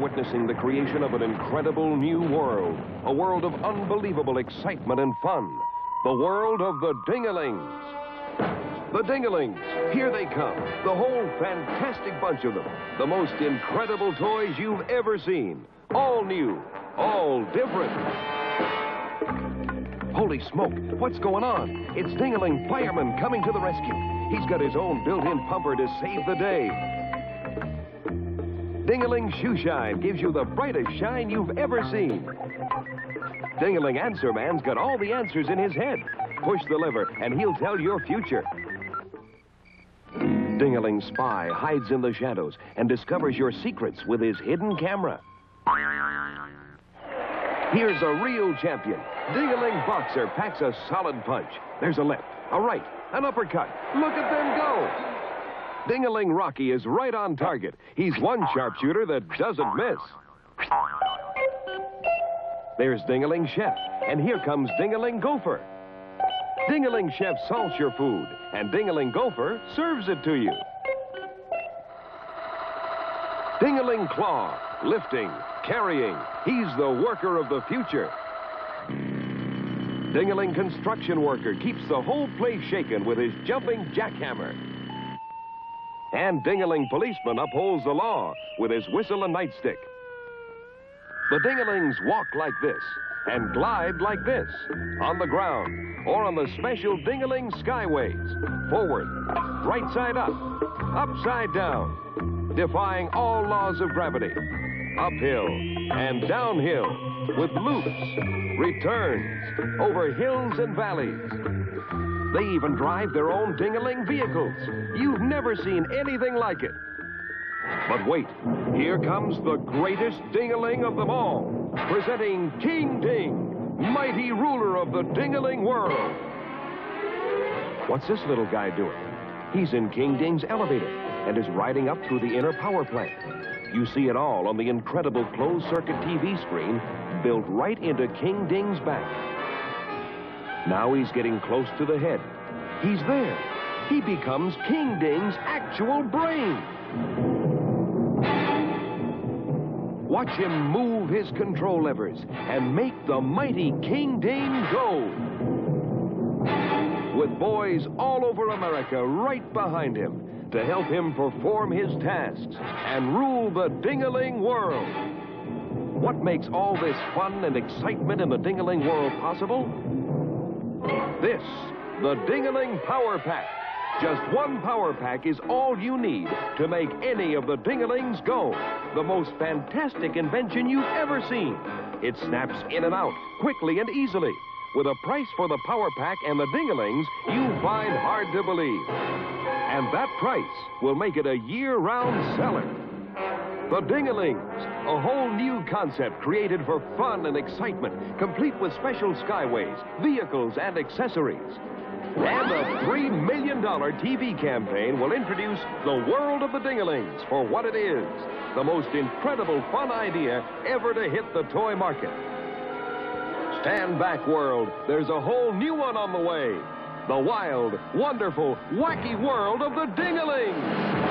witnessing the creation of an incredible new world. A world of unbelievable excitement and fun. The world of the Dingalings. The Dingalings, here they come. The whole fantastic bunch of them. The most incredible toys you've ever seen. All new, all different. Holy smoke, what's going on? It's Dingaling Fireman coming to the rescue. He's got his own built-in pumper to save the day. Dingaling Shoe Shine gives you the brightest shine you've ever seen. Dingaling Answer Man's got all the answers in his head. Push the lever, and he'll tell your future. Dingaling Spy hides in the shadows and discovers your secrets with his hidden camera. Here's a real champion. Dingaling Boxer packs a solid punch. There's a left, a right, an uppercut. Look at them go! Dingaling Rocky is right on target. He's one sharpshooter that doesn't miss. There's Dingaling Chef, and here comes Dingaling Gopher. Dingaling Chef salts your food, and Dingaling Gopher serves it to you. Dingaling Claw, lifting, carrying. He's the worker of the future. Dingaling Construction Worker keeps the whole place shaken with his jumping jackhammer. And Dingaling Policeman upholds the law with his whistle and nightstick. The Dingalings walk like this and glide like this on the ground or on the special Dingaling Skyways. Forward, right side up, upside down, defying all laws of gravity. Uphill and downhill with loops, returns, over hills and valleys. They even drive their own Dingaling vehicles. You've never seen anything like it. But wait, here comes the greatest Dingaling of them all, presenting King Ding, mighty ruler of the Dingaling world. What's this little guy doing? He's in King Ding's elevator and is riding up through the inner power plant. You see it all on the incredible closed-circuit TV screen built right into King Ding's back. Now he's getting close to the head. He's there. He becomes King Ding's actual brain. Watch him move his control levers and make the mighty King Ding go. With boys all over America right behind him to help him perform his tasks and rule the Dingaling world. What makes all this fun and excitement in the Dingaling world possible? This, the Dingaling Power Pack. Just one power pack is all you need to make any of the Dingalings go. The most fantastic invention you've ever seen. It snaps in and out quickly and easily. With a price for the power pack and the Dingalings you find hard to believe. And that price will make it a year-round seller. The Dingalings, a whole new concept created for fun and excitement, complete with special skyways, vehicles, and accessories. And a $3 million TV campaign will introduce the world of the Dingalings for what it is. The most incredible fun idea ever to hit the toy market. Stand back, world. There's a whole new one on the way. The wild, wonderful, wacky world of the Dingalings.